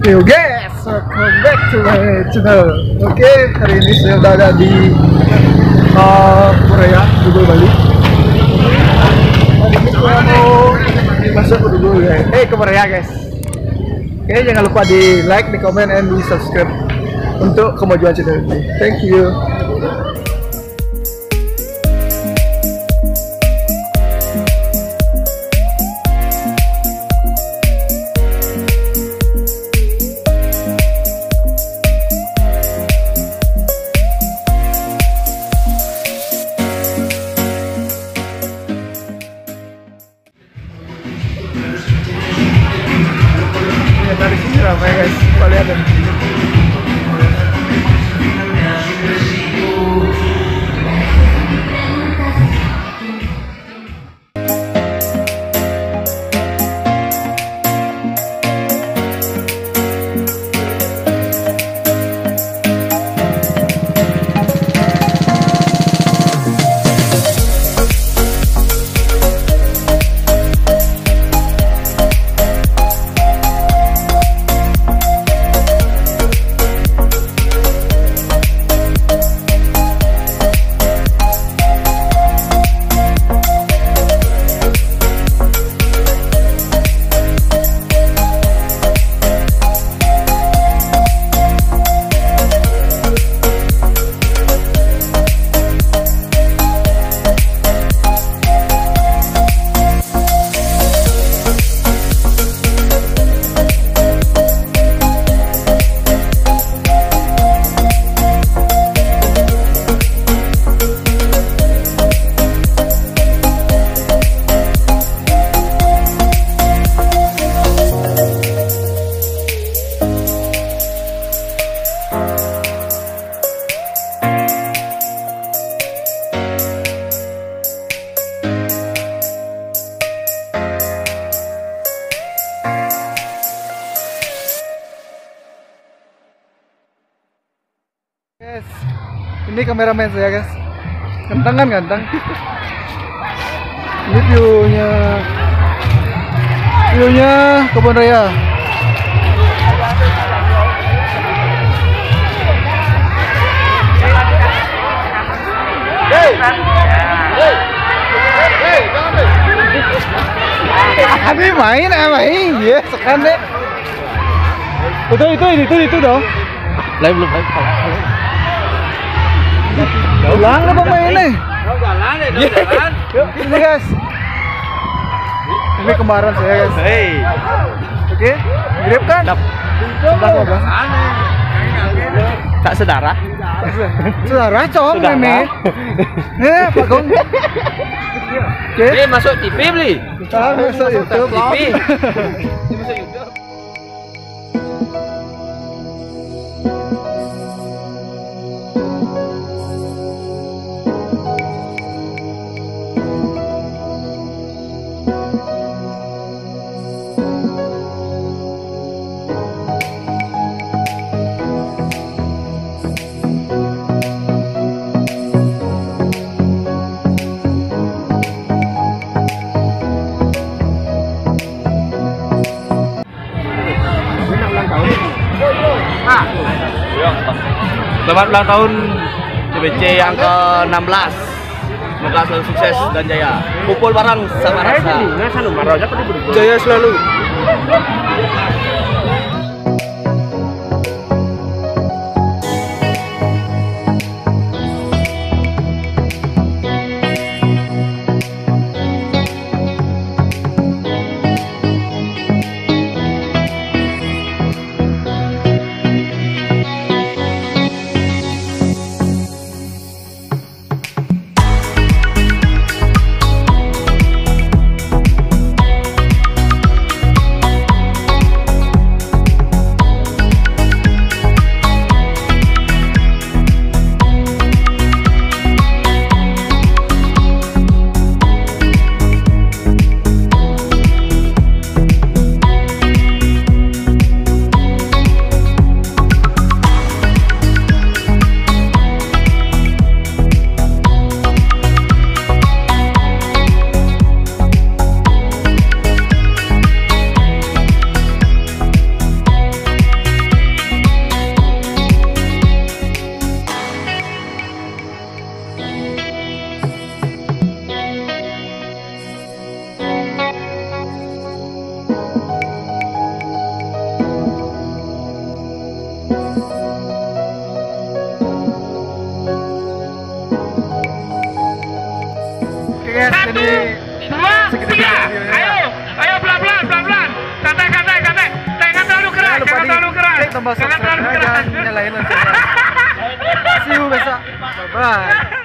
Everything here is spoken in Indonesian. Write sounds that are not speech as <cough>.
Yo guys, welcome back to my channel. Oke, hari ini saya udah ada di uh, Korea, Dubai Bali. Hari ini saya mau masuk ke Dubai ya. Eh ke Korea guys. Oke, jangan lupa di like, di komen, dan di subscribe untuk kemajuan channel ini. Thank you. Ini kameramen saya guys. Ganteng kan ganteng. Ini view-nya view-nya kebun raya. Hey, hey, hey. Abi main, main, ya sekarang deh. Itu itu itu itu dong. Live belum live. Ulang main nih? jalan ya, jalan. Yuk, ini guys. Ini kembaran saya guys. Hei. Oke, mirip kan? Sebelah? Tak sedara. Saudara cowok meme. Nih, Pak Gong. Oke, Eh masuk TV beli. kita masuk YouTube. TV. Selamat ulang tahun CBC yang ke-16. Semoga selalu sukses dan jaya. Kumpul bareng sama rasa. Jaya selalu. satu, dua, tiga. Ayo, ayo pelan-pelan, pelan-pelan. Santai, santai, santai. Jangan terlalu keras, jangan terlalu keras. Jangan terlalu keras. Jangan nyalain. <laughs> See you besok. Bye bye.